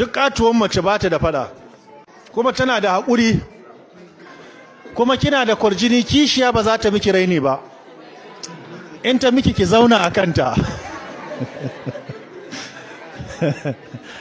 duk katuwan mace ba ta da fada kuma tana da haƙuri kuma kina da kwarjini kishiya ba za ta miki raini ba. In ta miki ki zauna a kanta.